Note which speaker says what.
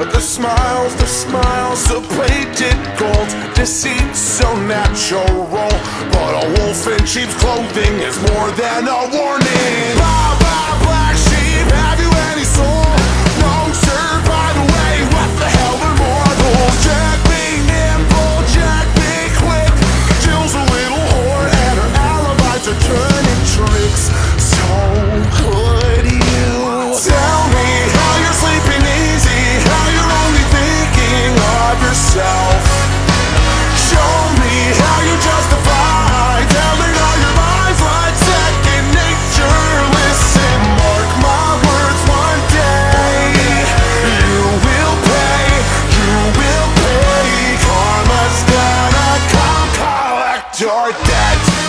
Speaker 1: But the smiles, the smiles of painted gold Deceit so natural. But a wolf in sheep's clothing is more than a warning. your debt.